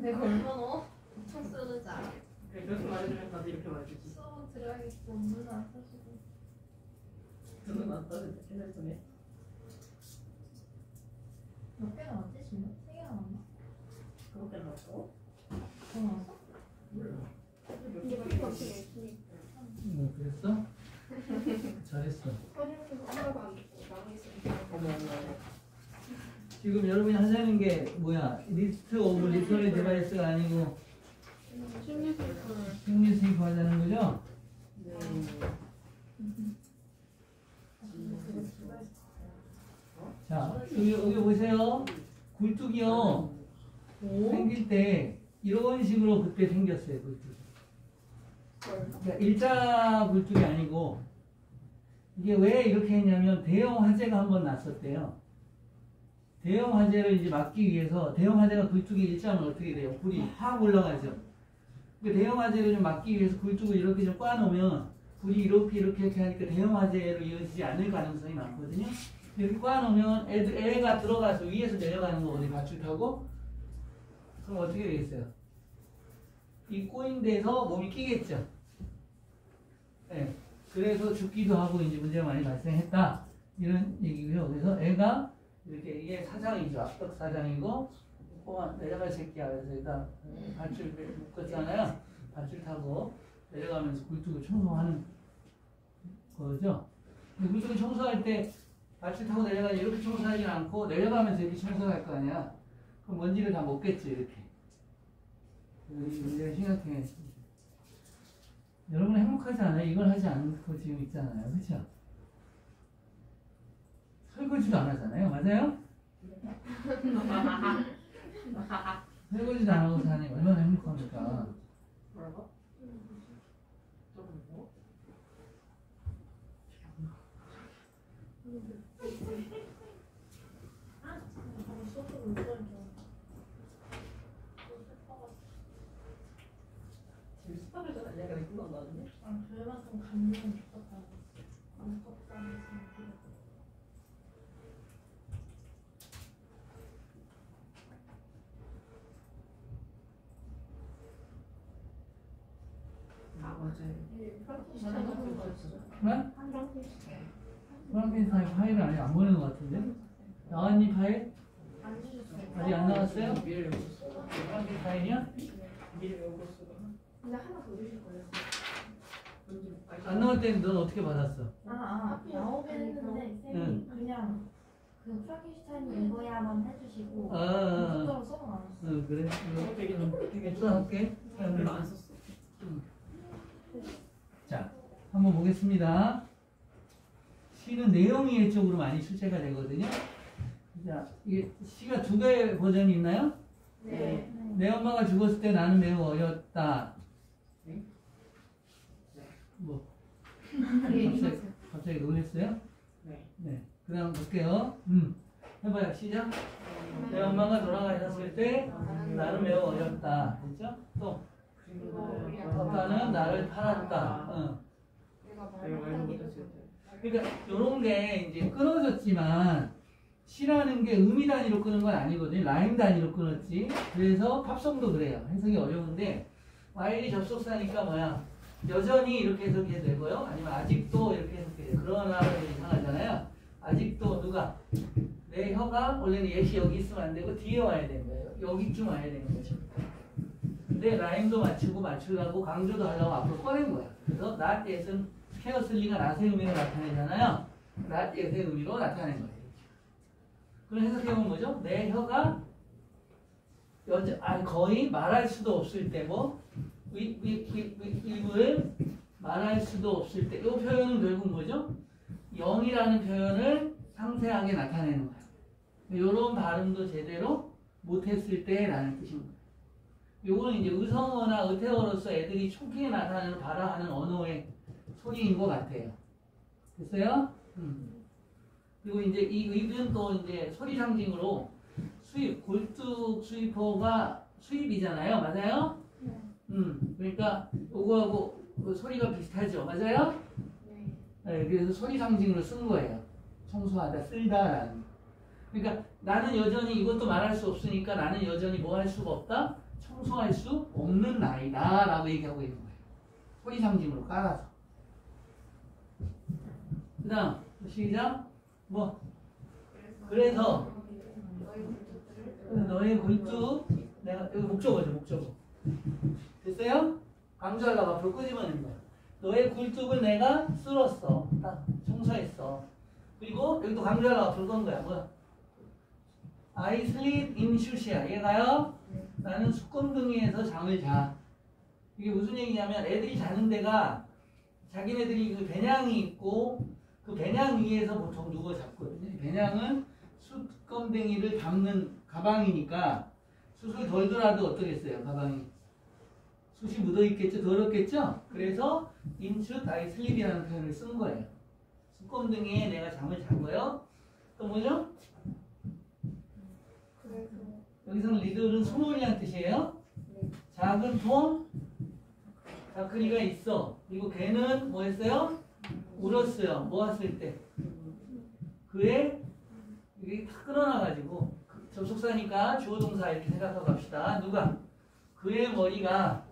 내가 얼마나 엄청 쓰는지 알아. 그렇게 말해주면 나도 이렇게 말해주지. 수업 들어야겠고 문안 써주고. 저는 안 떠는데 옛날 전에. 몇 개나 왔지 지금? 세 개나 왔나? 그렇게 나왔어? 더 나왔어? 몰라. 필요 없이 뭐 그랬어? 잘했어. 어머 어머. 지금 여러분이 하자는 게 뭐야? 리스트 오브 리서리 디바이스가 아니고 심리 수입 하자는 거죠? 네. 자, 여기, 여기 보세요. 굴뚝이요. 생길 때 이런 식으로 그때 생겼어요. 굴뚝. 그러니까 일자 굴뚝이 아니고 이게 왜 이렇게 했냐면 대형 화재가 한 번 났었대요. 대형 화재를 이제 막기 위해서 대형 화재가 굴뚝이 일자면 어떻게 돼요? 불이 확 올라가죠. 그 대형 화재를 좀 막기 위해서 굴뚝을 이렇게 좀 꽈놓으면 불이 이렇게 이렇게 이렇게 하니까 대형 화재로 이어지지 않을 가능성이 많거든요. 이렇게 꽈놓으면 애들, 애가 들어가서 위에서 내려가는 거 어디 타고 그럼 어떻게 되겠어요? 이 꼬인 데서 몸이 끼겠죠. 예. 그래서 죽기도 하고 이제 문제가 많이 발생했다. 이런 얘기고요. 그래서 애가 이렇게 이게 사장이죠. 악덕 사장이고 꼬아 내려갈 새끼야. 그래서 일단 밧줄 묶었잖아요. 밧줄 타고 내려가면서 굴뚝을 청소하는 거죠. 굴뚝을 청소할 때 밧줄 타고 내려가면 이렇게 청소하지 않고 내려가면서 이렇게 청소할 거 아니야. 그럼 먼지를 다 먹겠지 이렇게. 이 문제가 심각해. 여러분 행복하지 않아요? 이걸 하지 않고 지금 있잖아요. 그렇죠? 설거지도 안 하잖아요. 맞아요? 설거지도 안 하고 사니 얼마나 행복합니까? 뭐라고? 조금 뭐? 수업을 못 가르쳐. 지금 스파를 잘 아니야? 그래 금방 나왔네. 아, 그만큼 감동은 깊었다고. 안. 아 맞아요. 네? 프랑켄스타인 파일을 아직 안 보내는 것 같은데? 나왔니 파일? 아직 안 나왔어요? 프랑켄스타인이야? 보셨어. 근데 하나 더 주실 거예요. 안 나올 때는 넌 어떻게 받았어? 아, 아 나오긴 했는데 쌤이 응. 그냥 그 프랑켄슈타인 이거야만 해주시고 아, 아, 아. 문자로 써놓았어요. 어, 그래? 이거 되게 좀 되게 또 할게. 별로 안 썼어. 자, 한번 보겠습니다. 시는 내용이의 쪽으로 많이 출제가 되거든요. 자, 이게 시가 두 개의 버전이 있나요? 네. 내 엄마가 죽었을 때 나는 매우 어렸다. 네? 뭐, 예, 갑자기, 갑자기 놀랬어요? 네. 네. 그 다음 볼게요. 음. 해봐요. 시작. 내 엄마가 돌아가셨을 때 나는 매우 어렸다. 됐죠? 또, 아빠는 나를 팔았다. 어. 못했을 때. 그러니까 요런 게 이제 끊어졌지만 시라는 게 음이 단위로 끄는 건 아니거든요. 라임 단위로 끊었지. 그래서 팝송도 그래요. 해석이 어려운데 와일이 접속사니까 뭐야? 여전히 이렇게 해석해도 되고요. 아니면 아직도 이렇게 해석해도 돼요. 그러나 좀 이상하잖아요. 아직도 누가 내 혀가 원래는 예시 여기 있으면 안 되고 뒤에 와야 되는 거예요. 여기쯤 와야 되는 거죠. 근데 라임도 맞추고 맞추려고 강조도 하려고 앞으로 꺼낸 거야. 그래서 not yet은 케어슬리가 낫의 의미로 나타내잖아요. not yet의 의미로 나타낸 거예요. 그럼 해석해보면 뭐죠? 내 혀가 여자, 아니 거의 말할 수도 없을 때고 위, 위, 위, 말할 수도 없을 때 이 표현은 결국 뭐죠? 영이라는 표현을 상세하게 나타내는 거예요. 이런 발음도 제대로 못했을 때라는 뜻입니다. 요거는 이제 의성어나 의태어로서 애들이 촉기에 나타내는 발화하는 언어의 소리인 것 같아요. 됐어요? 음. 그리고 이제 이 의은 또 이제 소리 상징으로 수입, 골뚝 수입어가 수입이잖아요. 맞아요? 음. 그러니까 요거하고 그 소리가 비슷하죠. 맞아요? 네. 네, 그래서 소리 상징으로 쓴 거예요. 청소하다, 쓸다라는. 그러니까 나는 여전히 이것도 말할 수 없으니까 나는 여전히 뭐 할 수가 없다? 청소할 수 없는 나이다 라고 얘기하고 있는 거예요. 소리 상징으로 깔아서. 그 다음, 시작. 뭐, 그래서 너의 굴뚝, 내가, 여기 목적어죠, 목적어. 됐어요? 강조하려고 앞으로 끄집어낸 거야. 너의 굴뚝을 내가 쓸었어. 딱 청소했어. 그리고 여기도 강조하려고 앞으로 건 거야. 뭐야? I sleep in shoes야. 얘가요? 나는 수건등이에서 잠을 자. 이게 무슨 얘기냐면 애들이 자는 데가 자기네들이 그 배낭이 있고 그 배낭 위에서 보통 누워 잡거든요. 배낭은 수건댕이를 담는 가방이니까 숯을 덜더라도 어떠겠어요? 가방이 숯이 묻어 있겠죠? 더럽겠죠? 그래서 인슛 아이 슬립이라는 표현을 쓴 거예요. 수건등에 내가 잠을 자고요. 또 뭐죠? 그래서 여기서는 리들은 소놀이란 뜻이에요. 작은 통, 자크리가 있어. 그리고 걔는 뭐 했어요? 울었어요. 뭐 했을 때? 그의 이게 다 끌어놔가지고 그 접속사니까 주어 동사 이렇게 생각하고 갑시다. 누가? 그의 머리가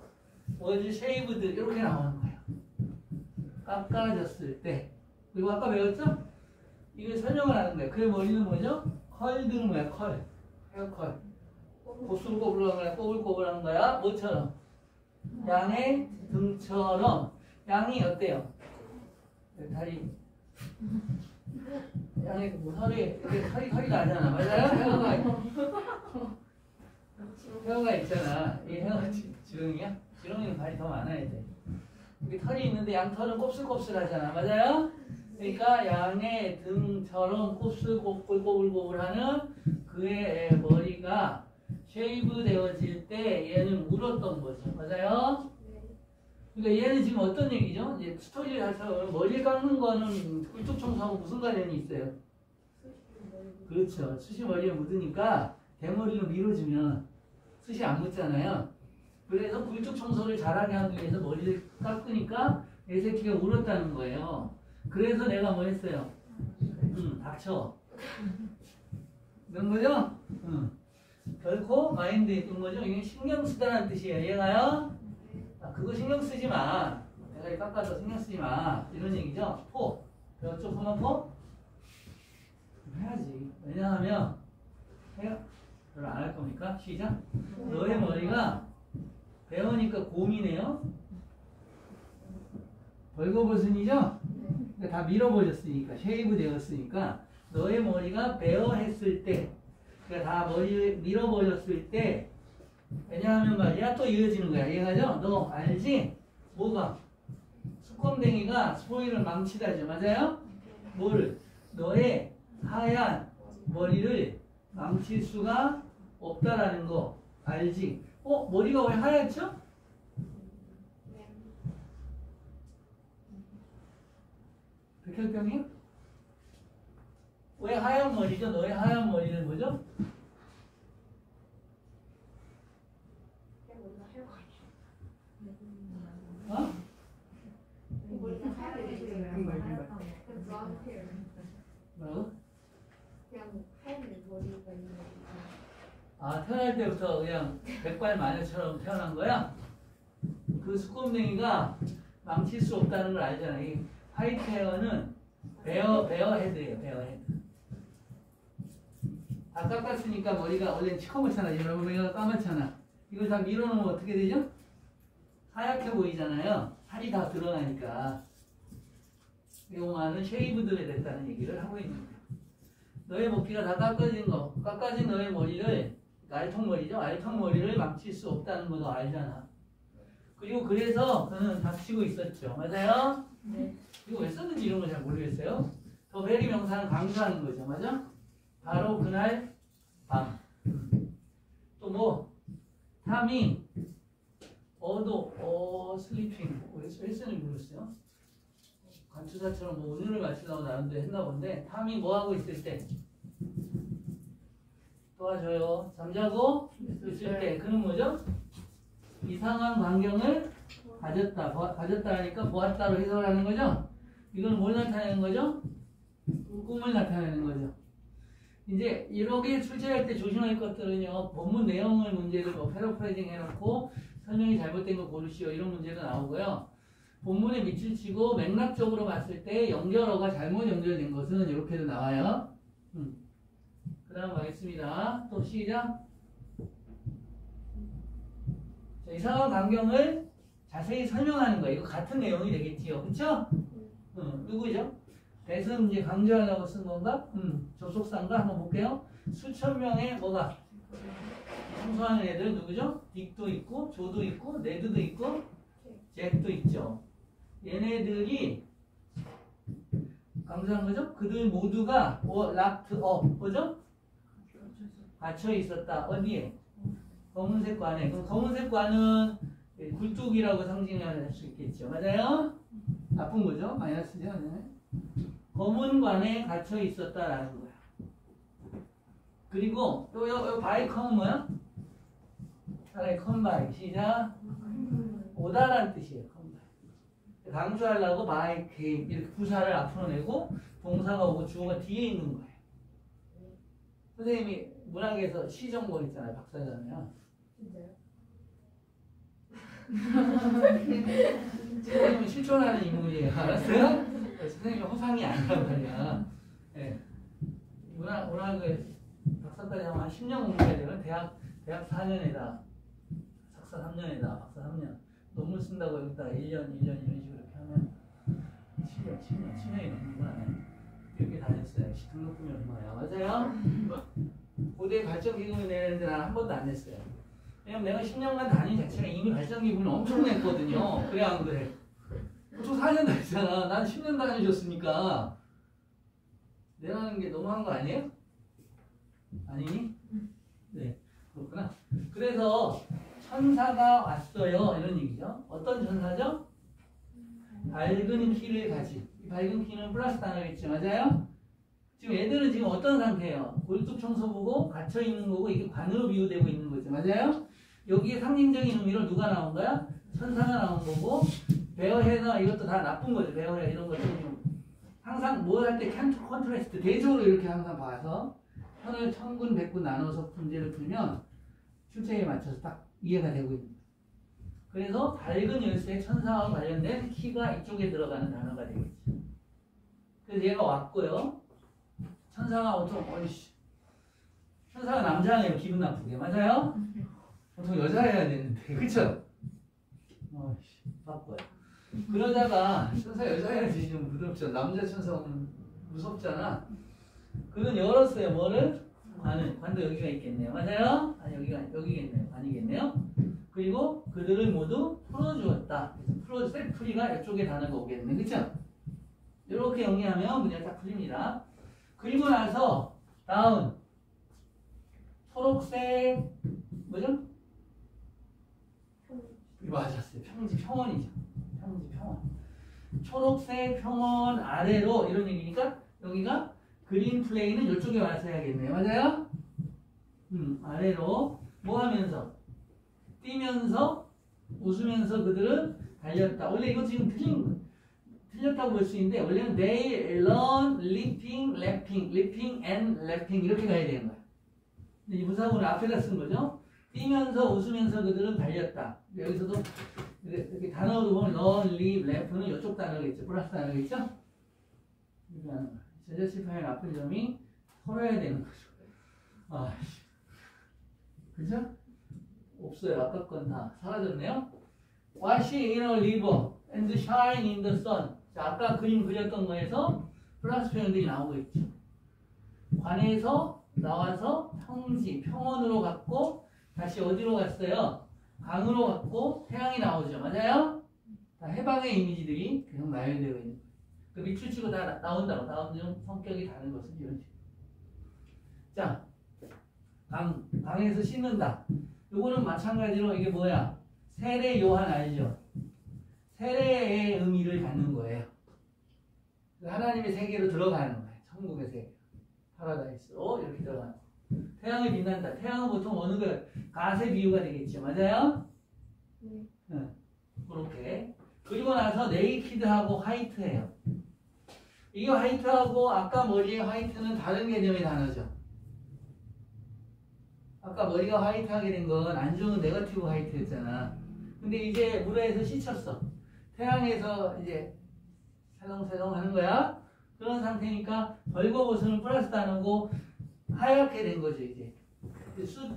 뭐지 shaved 이렇게 나오는 거예요. 깎아졌을 때. 그리고 아까 배웠죠? 이걸 설명을 하는 거예요. 그의 머리는 뭐죠? curled는 뭐야? 컬. 헤어컬. 고슬고슬한 거야? 꼬불꼬불한 거야? 뭐처럼? 양의 등처럼. 양이 어때요? 네, 다리. 양의 뭐 이렇게 털이, 털이 나잖아. 맞아요? 헤어가, 헤어가 있잖아. 이 헤어 지- 지렁이야? 지렁이는 발이 더 많아야 돼. 여기 털이 있는데 양털은 곱슬곱슬하잖아. 맞아요? 그러니까 양의 등처럼 곱슬꼬불꼬불하는 그의 머리가 shave 되어질 때 얘는 울었던 거죠. 맞아요? 그러니까 얘는 지금 어떤 얘기죠? 이제 스토리를 해서 머리를 깎는 거는 꿀뚝 청소하고 무슨 관련이 있어요? 그렇죠. 숱이 머리에 묻으니까 대머리로 밀어주면 숱이 안 묻잖아요. 그래서 굴뚝 청소를 잘하게 하기 위해서 머리를 깎으니까 애 새끼가 울었다는 거예요. 그래서 내가 뭐 했어요? 응, 닥쳐. 그런 거죠? 응. 결코 마인드에 있던 거죠? 이게 신경 쓰다는 뜻이에요. 얘가요? 아, 그거 신경 쓰지 마. 내가 이거 깎아서 신경 쓰지 마. 이런 얘기죠? for. 배웠죠? for만 for? 해야지. 왜냐하면, 해요? 별로 안 할 겁니까? 시작. 너의 머리가 bare니까 곰이네요? 벌거벗은이죠? 그러니까 다 밀어버렸으니까, shave 되었으니까, 너의 머리가 bare했을 때, 그러니까 다 머리를 밀어버렸을 때, 왜냐하면 말이야, 또 이어지는 거야. 이해가죠? 너 알지? 뭐가? 수검댕이가 소리를 망치다죠. 맞아요? 뭐를? 너의 하얀 머리를 망칠 수가 없다라는 거 알지? 어? 머리가 왜 하얗죠? 백혈병이요? 왜 하얀 머리죠? 너의 하얀 머리는 뭐죠? 어? 뭐라고? 아 태어날 때부터 그냥 백발 마녀처럼 태어난 거야? 그 수검댕이가 망칠 수 없다는 걸 알잖아. 이 화이트 헤어는 베어 베어 헤드예요. 베어 헤드. 다 깎았으니까 머리가 원래 시커멓잖아. 여러분 머리가 까맣잖아. 이걸 다 밀어놓으면 어떻게 되죠? 하얗게 보이잖아요. 살이 다 드러나니까. 용화는 쉐이브들에 됐다는 얘기를 하고 있는 거예요. 너의 목기가 다 깎아진 거, 깎아진 너의 머리를, 알통 머리죠? 알통 머리를 망칠 수 없다는 거너 알잖아. 그리고 그래서 그는 닥치고 있었죠. 맞아요? 네. 이거 왜 썼는지 이런 거 잘 모르겠어요. 더 베리 명사는 강조하는 거죠. 맞아? 바로 그날 밤. 또 뭐? 탐이 어도 어 슬리핑 왜 헬스는 모르겠어요. 관투사처럼 뭐 운율을 맞추려고 나름대로 했나 본데 탐이 뭐 하고 있을 때 도와줘요. 잠자고 있을 때 그는 뭐죠? 이상한 광경을 가졌다. 보아- 가졌다 하니까 보았다로 해석을 하는 거죠. 이건 뭘 나타내는 거죠? 꿈을 나타내는 거죠. 이제 이렇게 출제할 때 조심할 것들은요. 본문 내용을 문제를 뭐 패러프레이징 해놓고 설명이 잘못된 거 고르시오 이런 문제도 나오고요. 본문에 밑줄 치고 맥락적으로 봤을 때 연결어가 잘못 연결된 것은 이렇게도 나와요. 음. 그 다음 가겠습니다. 또 시작. 자, 이 상황 반경을 자세히 설명하는 거예요. 이거 같은 내용이 되겠지요. 그쵸? 음, 누구죠? 대승 이제 강조하려고 쓴 건가? 음, 접속사인가? 한번 볼게요. 수천 명의 뭐가? 청소하는 애들 누구죠? 딕도 있고, 조도 있고, 네드도 있고, 잭도 있죠. 얘네들이 강조한 거죠? 그들 모두가 뭐 locked up, 뭐죠? 갇혀 있었다. 어디에? 검은색 관에. 그럼 검은색 관은 굴뚝이라고 상징할 수 있겠죠. 맞아요? 나쁜 거죠? 마이너스죠? 네. 검은 관에 갇혀 있었다라는 거야. 그리고 요, 요, 요 by came은 뭐야? 차라리 come by. 시작. 오다란 뜻이에요. come by. 강조하려고 by came 이렇게 부사를 앞으로 내고 동사가 오고 주어가 뒤에 있는 거예요. 선생님이 문학에서 시정본 있잖아요. 박사잖아요. 진짜요? 선생님은 실존하는 인물이에요. 알았어요? 선생님이 허상이 아니란 말이야. 예. 문학, 문학을 박사까지 하면 한 10년 공부해야 되면 대학, 대학 4년에다, 석사 3년에다, 박사 3년. 논문 쓴다고 여기다가 1년, 1년 이런 식으로 이렇게 하면 7년, 7년, 7년이 넘는구나. 이렇게 다녔어요. 등록금이 얼마야. 맞아요? 고대 발전기금을 내는데 난한 번도 안 냈어요. 왜냐면 내가 10년간 다닌 자체가 이미 발전기금을 엄청 냈거든요. 그래 안 그래? 보통 4년 다니잖아. 난 10년 다녀줬으니까 내라는 게 너무한 거 아니에요? 아니니? 네, 그렇구나. 그래서 천사가 왔어요. 이런 얘기죠. 어떤 천사죠? 밝은 키를. 이 밝은 키는 플러스 단어겠죠. 맞아요? 지금 애들은 지금 어떤 상태예요? 굴뚝 청소부고 갇혀 있는 거고 이게 관으로 비유되고 있는 거죠. 맞아요? 여기에 상징적인 의미로 누가 나온 거야? 천사가 나온 거고 베어헤나 이것도 다 나쁜 거죠. 베어헤 이런 좀 항상 뭘 할 때 cont- contrast 대조로 이렇게 항상 봐서 편을 청군 백군 나눠서 문제를 풀면 출제에 맞춰서 딱 이해가 되고 거예요. 그래서 밝은 열쇠 천사와 관련된 키가 이쪽에 들어가는 단어가 되겠죠. 그래서 얘가 왔고요. 천사가 보통 어이씨. 천사가 남자네요. 기분 나쁘게. 맞아요? 보통 여자여야 되는데. 그쵸? 어이씨. 바빠요 그러다가 천사 여자여야지 좀 부드럽죠. 남자 천사 오면 무섭잖아. 그는 열었어요. 뭐를? 관을. 관도 여기가 있겠네요. 맞아요? 아 여기가 여기겠네요. 아니겠네요. 그리고 그들을 모두 풀어주었다. 그래서 풀어 셀프리가 이쪽에 다는 거겠네. 그쵸? 이렇게 정리하면 문제가 딱 풀립니다 그리고 나서 다음 초록색 뭐죠? 맞았어요. 평지 평원이죠. 평지 평원. 초록색 평원 아래로 이런 얘기니까 여기가 그린 플레이는 이쪽에 와서 해야겠네요. 맞아요? 음 아래로 뭐 하면서 뛰면서 웃으면서 그들은 달렸다. 원래 이거 지금 틀린 거. 틀렸다고 볼 수 있는데 원래는 they learn leaping, lapping, leaping and lapping 이렇게 가야 되는 거야. 근데 이 무사고를 앞에다 쓴 거죠. 뛰면서 웃으면서 그들은 달렸다. 여기서도 이렇게, 단어로 보면 learn, leap, lapp는 이쪽 단어겠죠. 플러스 단어겠죠. 거야. 제자시파의 나쁜 점이 털어야 되는 거죠. 아, 그죠? 없어요. 아까 건 다 사라졌네요. Washing in a river and shine in the sun. 자, 아까 그림 그렸던 거에서 플러스 표현들이 나오고 있죠. 관에서 나와서 평지, 평원으로 갔고 다시 어디로 갔어요? 강으로 갔고 태양이 나오죠. 맞아요? 다 해방의 이미지들이 계속 나열되어 있는 거예요. 그 밑줄 치고 다 나- 나온다고. 다음 중 성격이 다른 것은 이런 식으로. 자, 강, 강에서 씻는다. 요거는 마찬가지로 이게 뭐야? 세례 요한 알죠? 세례의 의미를 갖는 거예요. 그 하나님의 세계로 들어가는 거예요. 천국의 세계. 파라다이스로 이렇게 들어가는 거예요. 태양이 빛난다. 태양은 보통 어느 거 가세 비유가 되겠죠. 맞아요? 네. 응. 그렇게. 그리고 나서 naked하고 white예요. 이게 white하고 아까 머리의 white는 다른 개념의 단어죠. 아까 머리가 white하게 된 건 안 좋은 negative white였잖아. 근데 이제 물에서 씻혔어. 태양에서 이제 살롱살롱 하는 거야. 그런 상태니까 벌거벗은 플러스 단어고 하얗게 된 거죠 이제. 수,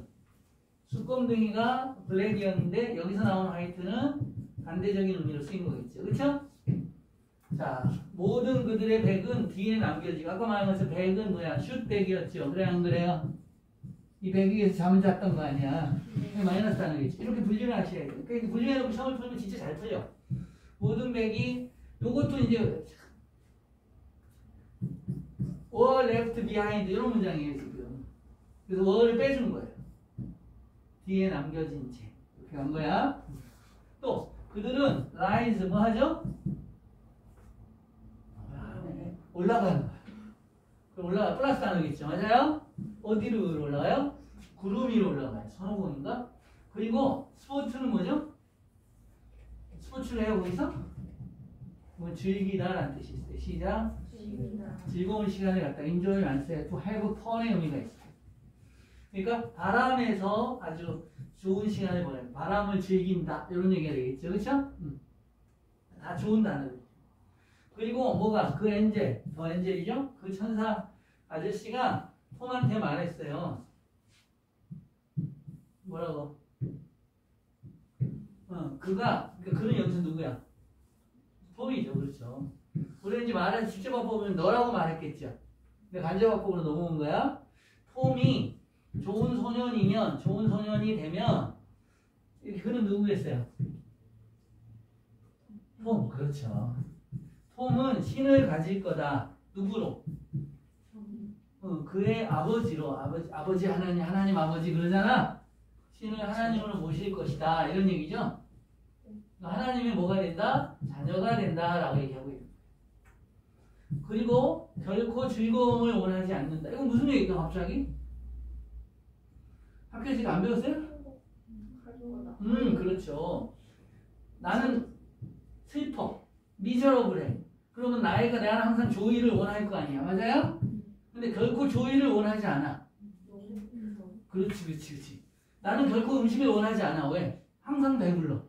수검둥이가 블랙이었는데 여기서 나온 화이트는 반대적인 의미로 쓰인 거겠죠. 그렇죠? 자, 모든 그들의 백은 뒤에 남겨지고 아까 말한 것처럼 백은 뭐야? 슛백이었죠. 그래 안 그래요? 이 백에서 잠을 잤던 거 아니야. 마이너스 단어겠지. 이렇게 분류를 하셔야 돼요. 그러니까 분류해놓고 시험을 풀면 진짜 잘 풀려. 모든 백이 요것도 이제 were left behind 이런 문장이에요 지금. 그래서 were를 빼준 거예요. 뒤에 남겨진 채 이렇게 간 거야. 또 그들은 rise 뭐 하죠? 올라가는. 그럼 올라가 플러스 단어겠죠, 맞아요? 어디로 올라가요? 구름 위로 올라가요. 손오공인가? 그리고 스포츠는 뭐죠? 스포츠를 해요 거기서? 뭐 즐기다라는 뜻이 있어요. 시작. 즐거운 시간을 갖다 enjoy 만세 to have fun의 의미가 있어요. 그러니까 바람에서 아주 좋은 시간을 보내는 바람을 즐긴다 이런 얘기가 되겠죠, 그렇죠? 음. 다 좋은 단어들. 그리고 뭐가 그 엔젤, 더 엔젤이죠? 그 천사 아저씨가 톰한테 말했어요. 뭐라고? 어, 그가 그 그는 여기서 누구야? 톰이죠, 그렇죠? 우리 이제 말을 직접 바꿔보면 너라고 말했겠죠. 근데 간접바꿔으로 넘어온 거야. 톰이 좋은 소년이면 좋은 소년이 되면 그는 누구겠어요? 톰, 그렇죠. 톰은 신을 가질 거다. 누구로? 어, 그의 아버지로 아버지 아버지 하나님 하나님 아버지 그러잖아. 신을 하나님으로 모실 것이다 이런 얘기죠. 하나님이 뭐가 된다? 자녀가 된다라고 얘기하고 있는 거예요. 그리고 결코 즐거움을 원하지 않는다. 이건 무슨 얘기일까 갑자기? 학교에서 이거 안 배웠어요? 음 그렇죠. 나는 슬퍼, 미저러블해. 그러면 나이가 내가 항상 조의를 원할 거 아니야, 맞아요? 근데 결코 조의를 원하지 않아. 그렇지, 그렇지, 그렇지. 나는 결코 음식을 원하지 않아. 왜? 항상 배불러.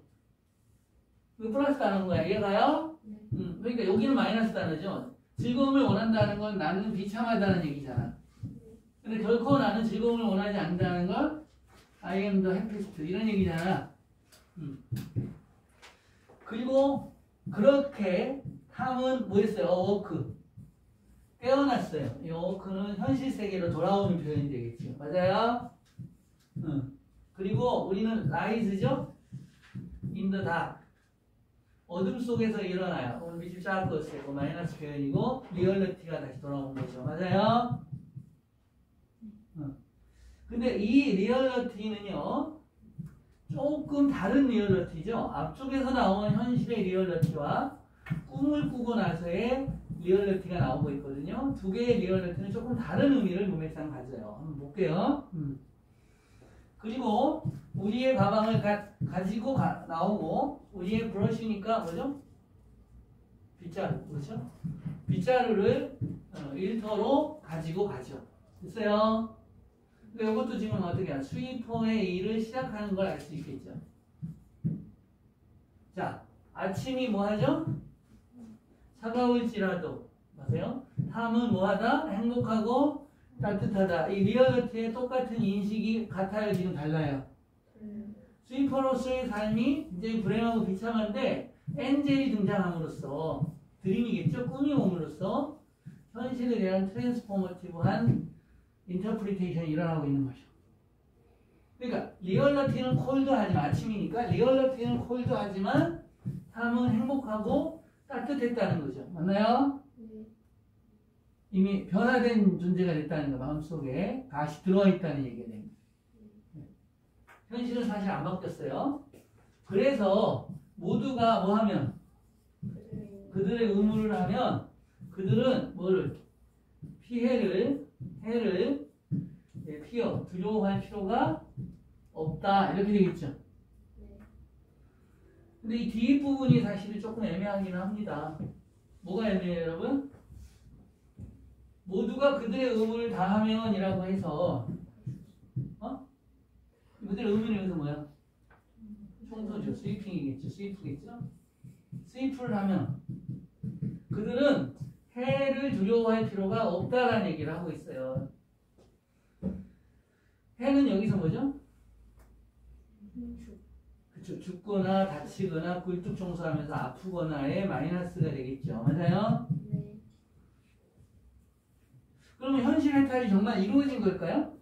그 플러스 다는 거야. 이해가요? 음, 그러니까 여기는 마이너스 단어죠. 즐거움을 원한다는 건 나는 비참하다는 얘기잖아. 근데 결코 나는 즐거움을 원하지 않는다는 건 I am the happiest 이런 얘기잖아. 음. 그리고 그렇게 탐은 뭐였어요? woke. 깨어났어요. 이 woke는 현실 세계로 돌아오는 표현이 되겠죠. 맞아요? 응. 그리고 우리는 rise죠? the dark. 어둠 속에서 일어나요. 오늘 밑줄 쫙 그었어요. 마이너스 표현이고 리얼리티가 다시 돌아오는 거죠. 맞아요? 응. 근데 이 리얼리티는요. 조금 다른 리얼리티죠. 앞쪽에서 나온 현실의 리얼리티와 꿈을 꾸고 나서의 리얼리티가 나오고 있거든요. 두 개의 리얼리티는 조금 다른 의미를 문맥상 가져요. 한번 볼게요. 음. 그리고 우리의 가방을 가, 가지고 가, 나오고 우리의 브러쉬니까 뭐죠? 빗자루 그렇죠? 빗자루를 어, 일터로 가지고 가죠. 됐어요? 근데 이것도 지금 어떻게 해요? sweeper의 일을 시작하는 걸 알 수 있겠죠. 자, 아침이 뭐 하죠? 차가울지라도 맞아요? 탐은 뭐하다? 행복하고 따뜻하다. 이 리얼리티의 똑같은 인식이 같아요. 지금 달라요. sweeper로서의 삶이 굉장히 불행하고 비참한데 angel이 등장함으로써 dream이겠죠? 꿈이 옴으로써 현실에 대한 transformative한 interpretation이 일어나고 있는 거죠. 그러니까 리얼리티는 콜드하지만 아침이니까 리얼리티는 콜드하지만 삶은 행복하고 따뜻했다는 거죠. 맞나요? 이미 변화된 존재가 됐다는 거 마음속에 다시 들어와 있다는 얘기가 됩니다. 현실은 사실 안 바뀌었어요. 그래서 모두가 뭐 하면 그들의 의무를 하면 그들은 뭐를 피해를 해를 예, 피어 두려워할 필요가 없다 이렇게 되겠죠. 근데 이 뒷부분이 사실은 조금 애매하긴 합니다. 뭐가 애매해요, 여러분? 모두가 그들의 의무를 다하면이라고 해서 어? 그들의 의무는 여기서 뭐야? 청소죠. 스위핑이겠죠. 스위프겠죠. 스위프를 하면 그들은 해를 두려워할 필요가 없다라는 얘기를 하고 있어요. 해는 여기서 뭐죠? 그쵸. 죽거나 다치거나 굴뚝 청소하면서 아프거나의 마이너스가 되겠죠. 맞아요? 네. 그러면 현실 해탈이 정말 이루어진 걸까요?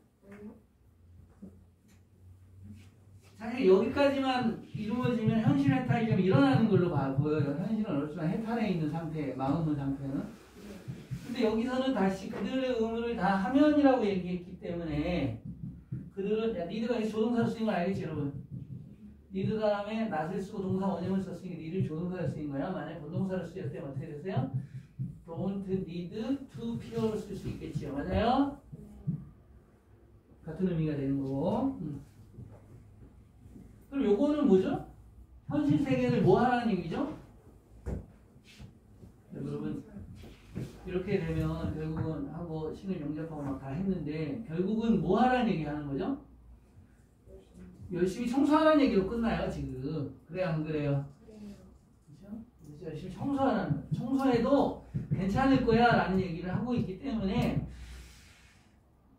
사실 여기까지만 이루어지면 현실 해탈이 좀 일어나는 걸로 봐 보여요. 현실은 어렵지만 해탈해 있는 상태, 마음의 상태는. 근데 여기서는 다시 그들의 의무를 다 하면이라고 얘기했기 때문에 그들은 야 니드가 여기 조동사로 쓰인 거 알겠지 여러분? 니드 다음에 낫을 쓰고 동사 원형을 썼으니까 니를 조동사로 쓰인 거야. 만약 본동사로 쓰였으면 어떻게 되세요? Don't need to pure로 쓸수 있겠지요. 맞아요? 같은 의미가 되는 거고. 음. 그럼 요거는 뭐죠? 현실 세계를 뭐 하라는 얘기죠? 네, 여러분 이렇게 되면 결국은 하고 신을 영접하고 막 다 했는데 결국은 뭐 하라는 얘기 하는 거죠? 열심히 청소하라는 얘기로 끝나요 지금 그래 안 그래요? 그렇죠? 열심히 청소하라는 거예요. 청소해도 괜찮을 거야 라는 얘기를 하고 있기 때문에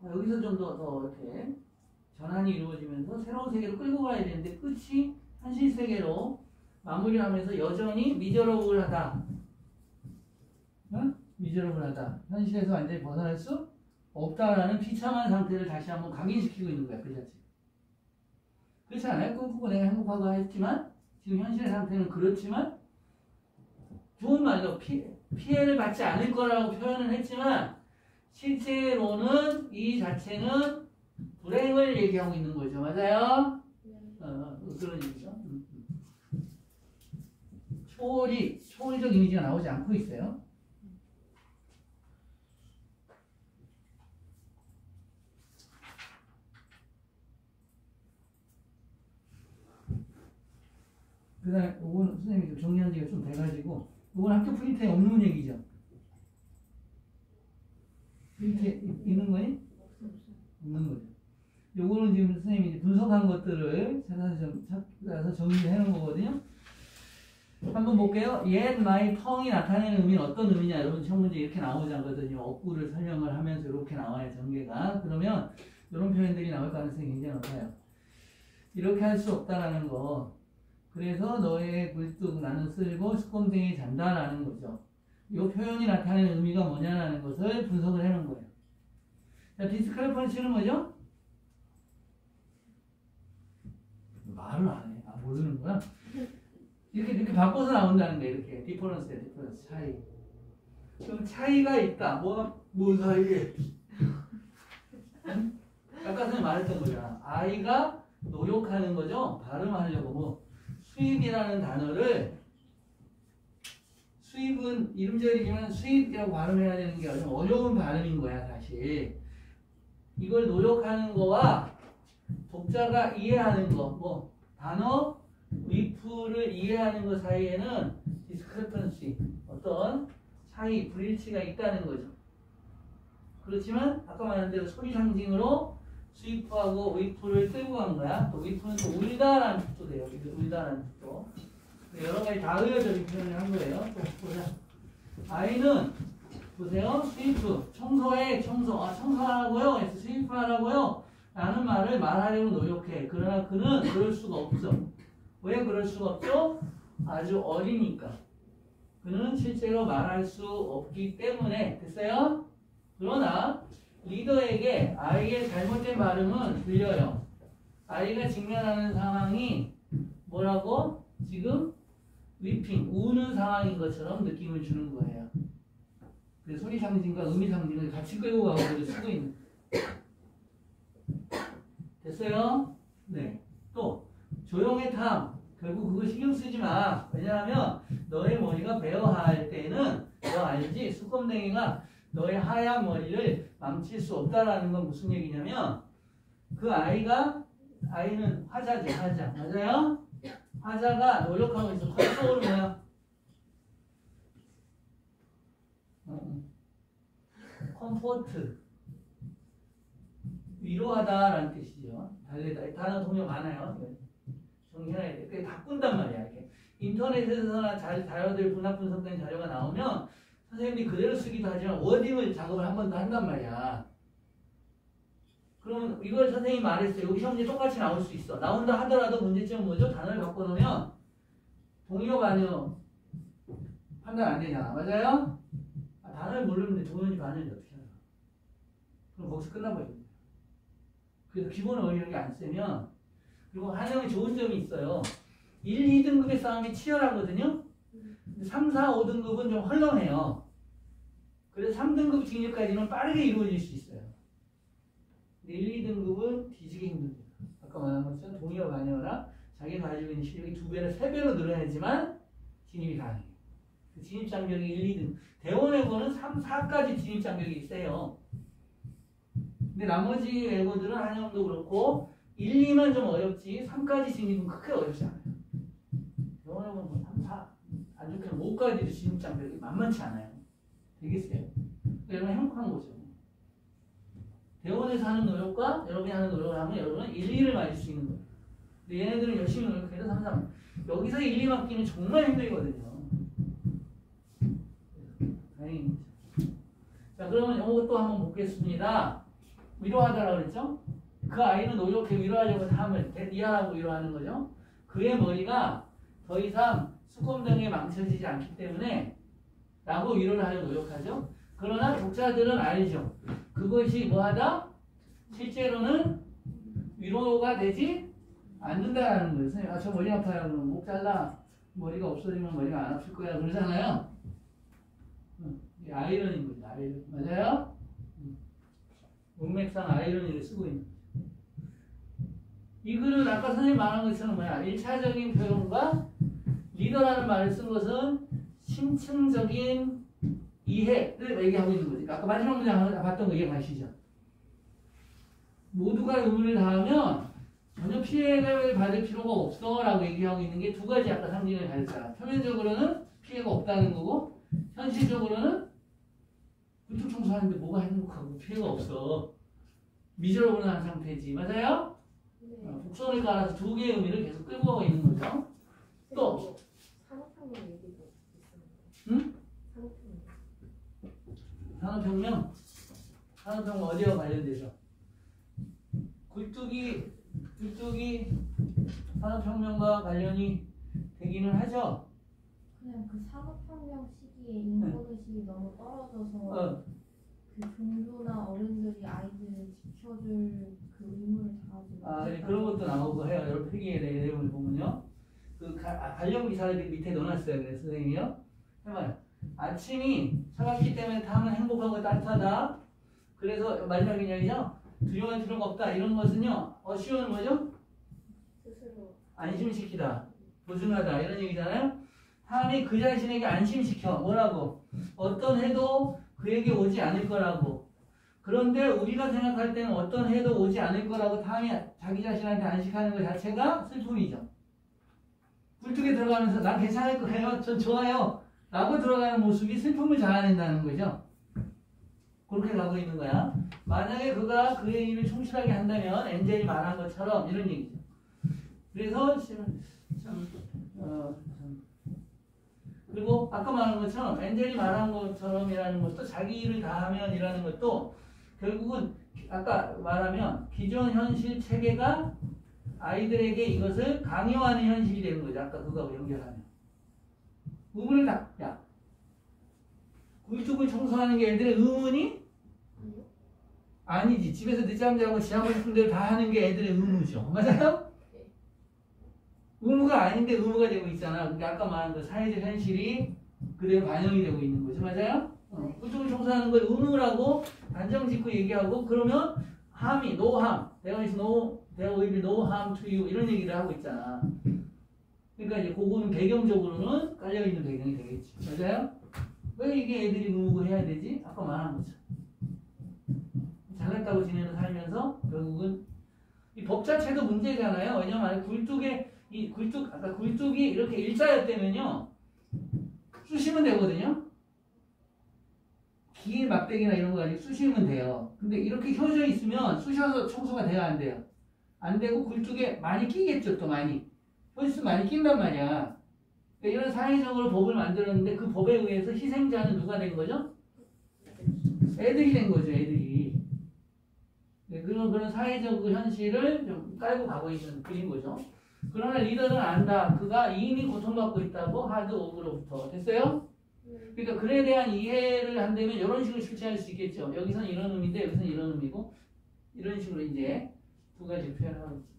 여기서 좀 더 더 이렇게 전환이 이루어지면서 새로운 세계로 끌고 가야 되는데 끝이 현실 세계로 마무리하면서 여전히 미저러블하다. 응? 미저러블하다. 현실에서 완전히 벗어날 수 없다라는 비참한 상태를 다시 한번 각인시키고 있는 거야 그 자체. 그렇지 않아요? 꿈꾸고 내가 행복하고 했지만 지금 현실의 상태는 그렇지만 좋은 말로 피, 피해를 받지 않을 거라고 표현을 했지만 실제로는 이 자체는 불행을 얘기하고 있는 거죠. 맞아요? 어, 그런 얘기죠. 음, 음. 초월이, 초월적 이미지가 나오지 않고 있어요. 그 다음에 이건 선생님이 좀 정리한 지가 좀 돼가지고 이건 학교 프린트에 없는 얘기죠. 프린트에 이- 있는 거니? 없는 거죠. 요거는 지금 선생님이 분석한 것들을 찾아서 정리해 놓은 거거든요. 한번 볼게요. yet my tongue이 나타내는 의미는 어떤 의미냐? 여러분 시험 문제 이렇게 나오자거든요. 어구를 설명을 하면서 이렇게 나와요. 전개가. 그러면 이런 표현들이 나올 가능성이 굉장히 높아요. 이렇게 할 수 없다라는 거. 그래서 너의 굴뚝 나는 쓸고 수검댕이 잔다라는 거죠. 이 표현이 나타내는 의미가 뭐냐라는 것을 분석을 해놓은 거예요. 자, 디스크레펀시는 뭐죠? 말을 안 해. 아, 모르는 거야? 이렇게, 이렇게 바꿔서 나온다는 거야, 이렇게. 디퍼런스야, 디퍼런스. 차이. 그럼 차이가 있다. 뭐 사이에? 응? 아까 선생님 말했던 거잖아. 아이가 노력하는 거죠? 발음하려고 뭐. 수입이라는 단어를 수입은 이름절이지만 수입이라고 발음해야 되는 게좀 어려운 발음인 거야, 사실. 이걸 노력하는 거와 독자가 이해하는 거, 뭐 단어 위프를 이해하는 것 사이에는 디스크레펀시 어떤 차이, 불일치가 있다는 거죠. 그렇지만 아까 말한 대로 소리 상징으로 스위프하고 위프를 끌고 간 거야. 또 위프는 또 울다라는 뜻도 돼요. 울다라는 뜻도. 여러 가지 다 의어적인 표현을 한 거예요. 또 보자. 아이는 보세요. 스위프 청소해 청소 아 청소하라고요. 그래서 스위프 하라고요. 라는 말을 말하려고 노력해. 그러나 그는 그럴 수가 없어. 왜 그럴 수가 없죠? 아주 어리니까. 그는 실제로 말할 수 없기 때문에 됐어요? 그러나 리더에게 아이의 잘못된 발음은 들려요. 아이가 직면하는 상황이 뭐라고? 지금 위핑, 우는 상황인 것처럼 느낌을 주는 거예요. 그 소리 상징과 의미 상징을 같이 끌고 가고 글을 쓰고 있는. 됐어요? 네. 또 조용히 해 Tom. 결국 그거 신경 쓰지 마. 왜냐하면 너의 머리가 bare할 때는 너 알지? 수검댕이가 너의 하얀 머리를 망칠 수 없다라는 건 무슨 얘기냐면 그 아이가 아이는 화자지 화자 맞아요? 화자가 노력하고 있어 컨트롤 뭐야? 어, 어. comfort 위로하다라는 뜻이죠. 달래다. 단어 동요 많아요. 정리해야 돼. 그게 바꾼단 말이야. 이렇게. 인터넷에서나 자, 자료들 분학 분석된 자료가 나오면 선생님이 그대로 쓰기도 하지만 워딩을 작업을 한 번 더 한단 말이야. 그러면 이걸 선생님이 말했어요. 여기 시험지 똑같이 나올 수 있어. 나온다 하더라도 문제점은 뭐죠? 단어를 바꿔놓으면 동요 반요 판단 안 되잖아. 맞아요? 아, 단어를 모르는데 동요인지 반요인지 어떻게 알아? 그럼 거기서 끝나버립니다. 그래서 기본 어휘력이 안 세면 그리고 한영이 좋은 점이 있어요. 1, 2등급의 싸움이 치열하거든요. 근데 3, 4, 5등급은 좀 헐렁해요. 그래서 3등급 진입까지는 빠르게 이루어질 수 있어요. 근데 1, 2등급은 뒤지기 힘듭니다. 아까 말한 것처럼 동의어 반영어나 자기가 가지고 있는 실력이 두 배로 세 배로 늘어야지만 진입이 가능해요. 그 진입 장벽이 1, 2등. 대원외고는 3, 4까지 진입 장벽이 세요. 근데 나머지 외고들은 한영도 그렇고 1, 2만 좀 어렵지 3까지 진입은 크게 어렵지 않아요. 대원외고는 뭐 3, 4, 안 좋게는 5까지도 진입 장벽이 만만치 않아요. 되게 세요. 그러니까 여러분 행복한 거죠. 대원에서 하는 노력과 여러분이 하는 노력을 하면 여러분은 1, 2를 맞을 수 있는 거예요. 근데 얘네들은 열심히 노력해도 3, 3. 여기서 1, 2 맞기는 정말 힘들거든요. 다행입니다. 자, 그러면 또 한번 보겠습니다. 위로하다라고 그랬죠? 그 아이는 노력해 위로하려고 함을 이해하고 위로하는 거죠. 그의 머리가 더 이상 수검 등에 망쳐지지 않기 때문에 라고 위로를 하려 노력하죠. 그러나 독자들은 알죠. 그것이 뭐하다? 실제로는 위로가 되지 않는다라는 거예요. 아, 저 머리 아파요. 목 잘라. 머리가 없어지면 머리가 안 아플 거야. 그러잖아요. 아이러니인 거죠. 아이러니. 맞아요? 응. 문맥상 아이러니를 쓰고 있는 거죠. 이 글은 아까 선생님 말한 것처럼 뭐야? 1차적인 표현과 리더라는 말을 쓴 것은 심층적인 이해를 얘기하고 있는 거지. 아까 마지막 문장 봤던 거 이해가시죠? 모두가 의무를 다하면 전혀 피해를 받을 필요가 없어 라고 얘기하고 있는 게 두 가지 아까 상징을 가졌잖아. 표면적으로는 피해가 없다는 거고 현실적으로는 구축 청소하는데 뭐가 행복하고 피해가 없어. 미저러블한 상태지. 맞아요? 네. 어, 복선을 깔아서 두 개의 의미를 계속 끌고 가고 있는 거죠. 또. 산업혁명 얘기도 있었는데. 응? 산업혁명. 산업혁명? 산업혁명 어디와 관련돼서? 굴뚝이, 굴뚝이 산업혁명과 관련이 되기는 하죠. 그냥 그 산업혁명 시기에 인버릇이 너무 떨어져서 어, 그 종교나 어른들이 아이들을 지켜줄 그 의무를 다하지 아, 네. 그런 것도 나오고 해요. 여러 필기의 내- 내용을 보면요. 그 가- 아, 관련 기사를 밑에 넣어놨어요. 그래서 선생님이요. 해봐요. 아침이 차갑기 때문에 타면 행복하고 따뜻하다. 그래서 마지막 이야기죠. 두려워할 필요가 없다. 이런 것은요. 어 쉬운 뭐죠? 스스로 안심시키다. 보증하다. 이런 얘기잖아요. 하나님이 그 자신에게 안심시켜. 뭐라고? 어떤 해도 그에게 오지 않을 거라고. 그런데 우리가 생각할 때는 어떤 해도 오지 않을 거라고 하나님이 자기 자신한테 안식하는 것 자체가 슬픔이죠. 굴뚝에 들어가면서 난 괜찮을 거예요. 전 좋아요. 라고 들어가는 모습이 슬픔을 자아낸다는 거죠. 그렇게 가고 있는 거야. 만약에 그가 그의 일을 충실하게 한다면 엔젤이 말한 것처럼 이런 얘기죠. 그래서 참, 참, 어, 참. 그리고 아까 말한 것처럼 엔젤이 말한 것처럼이라는 것도 자기 일을 다하면이라는 것도 결국은 아까 말하면 기존 현실 체계가 아이들에게 이것을 강요하는 현실이 되는 거죠. 아까 그거하고 연결하면. 의문을 다, 야. 굴뚝을 청소하는 게 애들의 의문이? 아니지. 집에서 늦잠 자고 지 하고 싶은 대로 다 하는 게 애들의 의무죠. 맞아요? 의무가 아닌데 의무가 되고 있잖아. 그러니까 아까 말한 그 사회적 현실이 그대로 반영이 되고 있는 거죠. 맞아요? 어, 굴뚝을 청소하는 걸 의무라고 단정 짓고 얘기하고 그러면 함이 no harm. There is no there 이런 얘기를 하고 있잖아. 그러니까 이제 그거는 배경적으로는 깔려 있는 배경이 되겠지. 맞아요? 왜 이게 애들이 의무고 해야 되지? 아까 말한 거죠. 잘났다고 지내는 살면서 결국은 이 법 자체도 문제잖아요. 왜냐면 굴뚝에 이 굴뚝 아까 굴뚝이 이렇게 일자였다면요. 쑤시면 되거든요. 긴 막대기나 이런 거 가지고 쑤시면 돼요. 근데 이렇게 혀져 있으면 쑤셔서 청소가 돼야 안 돼요. 안 되고 굴뚝에 많이 끼겠죠, 또 많이. 혀수 많이 낀단 말이야. 그러니까 이런 사회적으로 법을 만들었는데 그 법에 의해서 희생자는 누가 된 거죠? 애들이 된 거죠, 애들이. 네, 그런, 그런 사회적 그 현실을 좀 깔고 가고 있는 그린 거죠. 그러나 리더는 안다. 그가 이미 고통받고 있다고 하드 오브로부터. 됐어요? 그러니까 글에 대한 이해를 한다면 이런 식으로 출제할 수 있겠죠. 여기서는 이런 의미인데 여기서는 이런 의미고 이런 식으로 이제 두 가지 표현을 하고 있죠.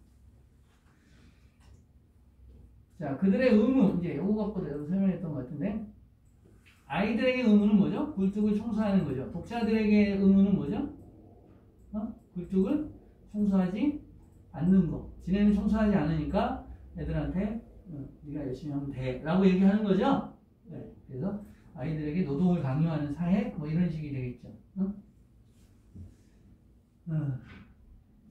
자, 그들의 의무 이제 요거 갖고 설명했던 것 같은데 아이들에게 의무는 뭐죠? 굴뚝을 청소하는 거죠. 독자들에게 의무는 뭐죠? 어? 굴뚝을 청소하지 않는 거. 지네는 청소하지 않으니까 애들한테 어, 네가 열심히 하면 돼 라고 얘기하는 거죠. 네, 그래서 아이들에게 노동을 강요하는 사회 뭐 이런 식이 되겠죠. 어? 어.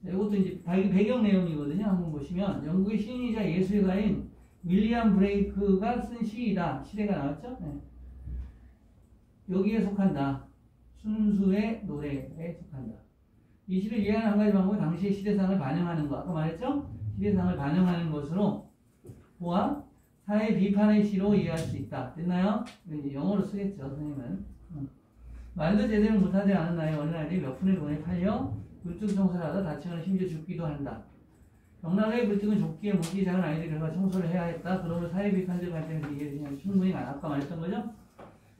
자, 이것도 이제 배- 배경 내용이거든요. 한번 보시면 영국의 시인이자 예술가인 윌리엄 브레이크가 쓴 시이다. 시대가 나왔죠? 네. 여기에 속한다. 순수의 노래에 속한다. 이 시를 이해하는 한 가지 방법은 당시의 시대상을 반영하는 것. 아까 말했죠? 시대상을 반영하는 것으로 보아 사회 비판의 시로 이해할 수 있다. 됐나요? 영어로 쓰겠죠, 선생님은. 응. 말도 제대로 못하지 않은 나의 어린아이들이 몇 푼의 돈에 팔려 불뚝 청소를 하다 다치거나 심지어 죽기도 한다. 경락의 불뚝은 좁기에 무기 작은 들어가 청소를 해야 했다. 그러면 사회 비판적 관점에서 이해되냐 충분히 많아. 아까 말했던 거죠?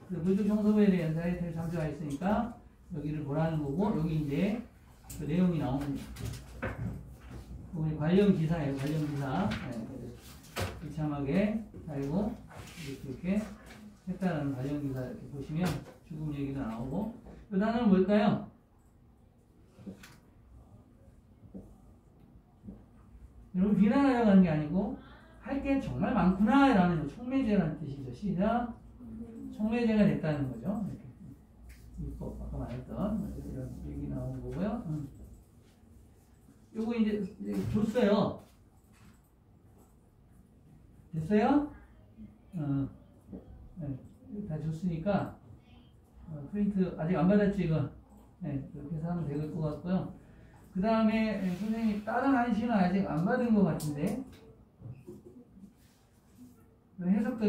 그 불뚝 청소부에 대한 사회를 참조가 있으니까 여기를 보라는 거고 여기 이제 그 내용이 나옵니다. 관련 기사예요. 관련 기사. 네, 비참하게 살고 이렇게, 이렇게 했다는 관련 기사 이렇게 보시면 죽음 얘기도 나오고 그 단어는 뭘까요? 여러분 비난하려고 하는 게 아니고 할 게 정말 많구나 라는 거 촉매제라는 뜻이죠. 시작 촉매제가 됐다는 거죠. 이렇게 율법 아까 말했던 이런 얘기 나온 거고요. 음. 요거 이제 이제 줬어요. 됐어요? 어, 네, 다 줬으니까 어, 프린트 아직 안 받았지 이거? 네, 그렇게 해서 하면 될 것 같고요. 그 다음에 선생님 다른 한시는 아직 안 받은 것 같은데. 해석도